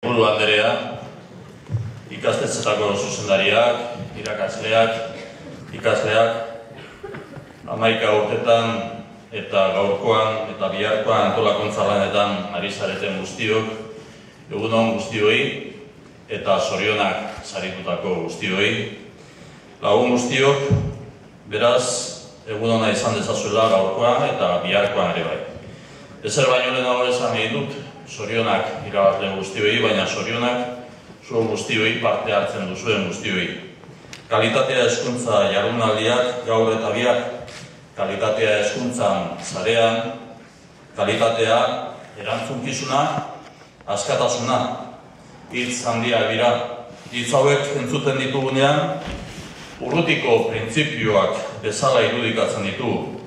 Buru Anderea, ikastetzetako zuzendariak, irakasleak, ikasleak, amaika urtetan eta gaurkoan eta biharkoan antolakuntza lanetan ari zareten guztiok, egunon guztioi eta zorionak zaritutako guztioi. Lagun guztiok, beraz, egunona izan dezazuela gaurkoan eta biharkoan ere bai. Ezer baino lehenago esan egin dut, sorionak irabazle guztioi, baina sorionak zuen guztioi parte hartzen duzuen guztioi. Kalitatea eskuntza jarunaldiak gaur eta biak, kalitatea eskuntzan zarean, kalitatea erantzunkizuna, askatasuna, hitz handia dira. Hitz hauek entzuten ditugunean, urrutiko printzipioak bezala irudikatzen ditugu.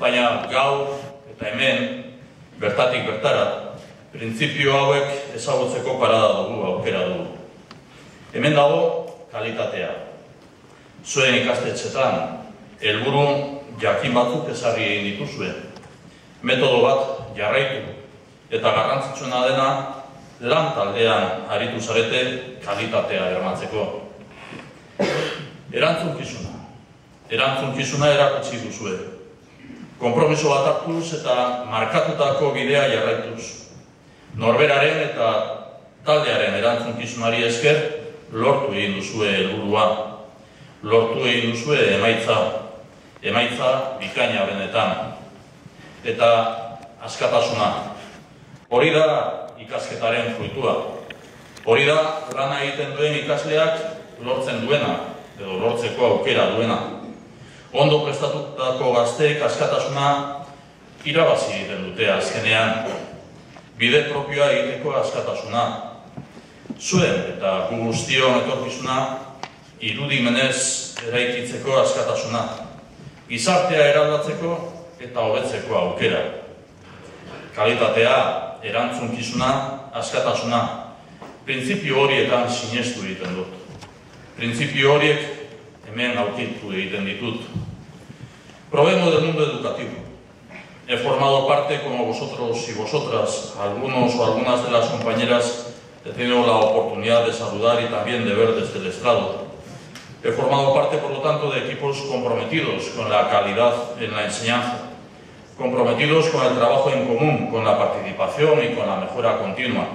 Baina gaur eta hemen, bertatik bertara, printzipio hauek ezagutzeko parada dugu, aukera dugu. Hemen dago kalitatea. Zuen ikastetxetan, helburu jakin batzuk ezarri egin dituzue. Metodo bat jarraitu eta garrantzitsuna dena lan taldean aritu zarete kalitatea eramatzeko. Erantzunkizuna. Erantzunkizuna erakutsi duzue. Kompromiso bat hartuz eta markatutako bidea jarraituz norberaren eta taldearen erantzunkizunari esker lortu egin duzue helburua. Lortu egin duzue emaitza, emaitza bikaina benetan. Eta askatasuna. Hori da ikasketaren fruitua. Hori da lana egiten duen ikasleak lortzen duena, edo lortzeko aukera duena. Ondo prestatutako gazteek askatasuna irabazi egiten dute azkenean bide propioa egiteko askatasuna. Zuen eta gu guztion etorkizuna irudimenez eraikitzeko askatasuna. Gizartea eraldatzeko eta hobetzeko aukera. Kalitatea, erantzunkizuna, askatasuna. Printzipio horietan sinestu egiten dut. Printzipio horiek hemen aurkitu egiten ditut. Probemos del mundo educativo. He formado parte, como vosotros y vosotras, algunos o algunas de las compañeras, he tenido la oportunidad de saludar y también de ver desde el estrado. He formado parte, por lo tanto, de equipos comprometidos con la calidad en la enseñanza, comprometidos con el trabajo en común, con la participación y con la mejora continua.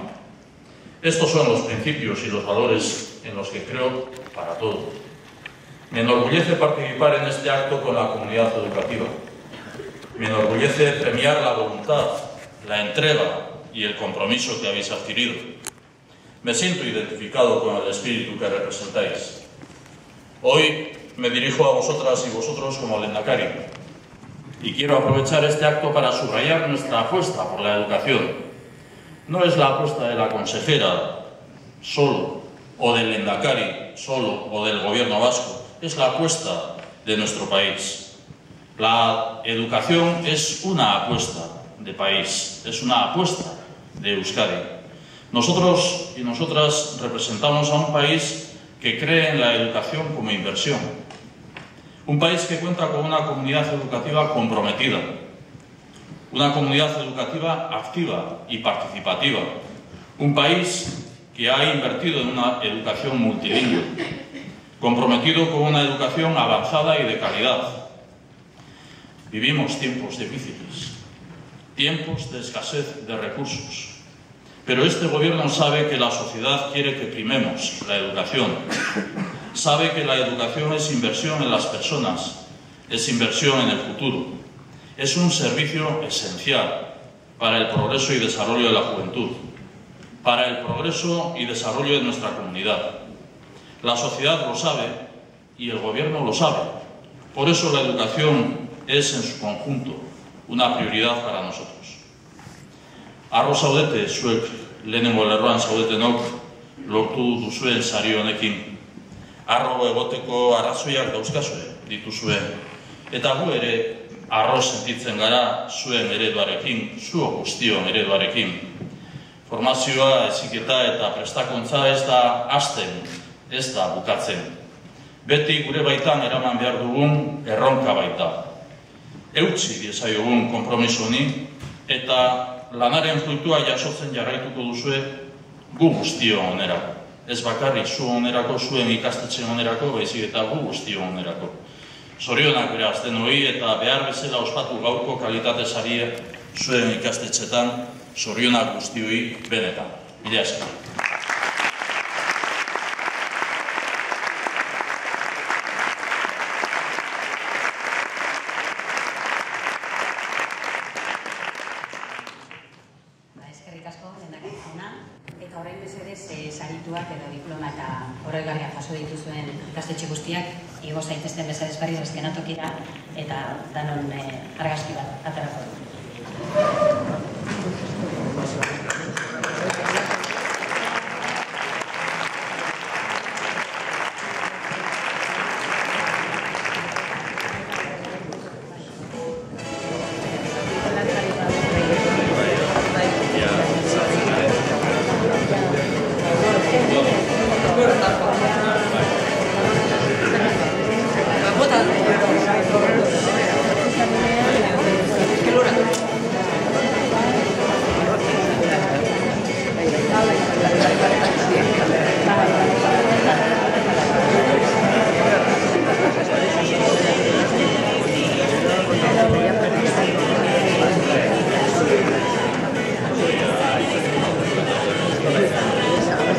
Estos son los principios y los valores en los que creo para todos. Me enorgullece participar en este acto con la comunidad educativa. Me enorgullece premiar la voluntad, la entrega y el compromiso que habéis adquirido. Me siento identificado con el espíritu que representáis. Hoy me dirijo a vosotras y vosotros como Lendakari y quiero aprovechar este acto para subrayar nuestra apuesta por la educación. No es la apuesta de la consejera solo, o del Lendakari solo, o del gobierno vasco, es la apuesta de nuestro país. La educación es una apuesta de país, es una apuesta de Euskadi. Nosotros y nosotras representamos a un país que cree en la educación como inversión. Un país que cuenta con una comunidad educativa comprometida, una comunidad educativa activa y participativa. Un país que ha invertido en una educación multilingüe, comprometido con una educación avanzada y de calidad Vivimos tiempos difíciles, tiempos de escasez de recursos. Pero este gobierno sabe que la sociedad quiere que primemos la educación. Sabe que la educación es inversión en las personas, es inversión en el futuro. Es un servicio esencial para el progreso y desarrollo de la juventud, para el progreso y desarrollo de nuestra comunidad. La sociedad lo sabe y el gobierno lo sabe. Por eso la educación es en su conjunto una prioridad para nosotros. Arro zaudete zuek lehenengo lerroan zaudetenok lortu duzuen sari honekin. Arro egoteko arrazoiak dauzkazue dituzue. Eta gu ere arro sentitzen gara zuen ereduarekin, zuo guztion ereduarekin. Formazioa, eziketa eta prestakuntza ez da hasten, ez da bukatzen. Beti gure baitan eraman behar dugun erronka baita eutzi diezaiogun kompromiso honi eta lanaren fruitua jasotzen jarraituko duzue gu guztio onerako. Ez bakarrik zu onerako, zuen ikastetxe onerako, baizik eta gu guztio onerako. Zorionak beraz denoi eta behar bezala ospatu gaurko kalitate saria zuen ikastetxetan, zorionak guztioi benetan. Mila esker. Ba, eskerrik asko, lehendakari jauna. Eta orain mesedez, e, sarituak edo diploma eta oroigarria jaso dituzuen ikastetxe guztiak, igo zaitezten mesedez berri tokira eta danon e, argazki bat aterako. du.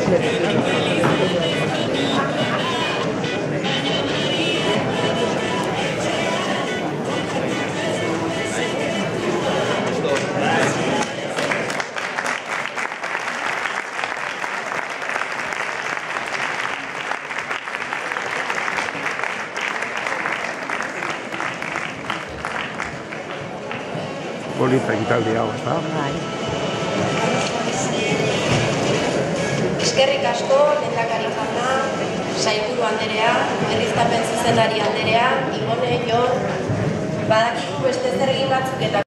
Πολύ θα κοιτάει η Eskerrik asko, lehendakari jauna, sailburu anderea, berriztapen zuzendari anderea, Ibone, Jon, badakigu beste zer egin batzuk eta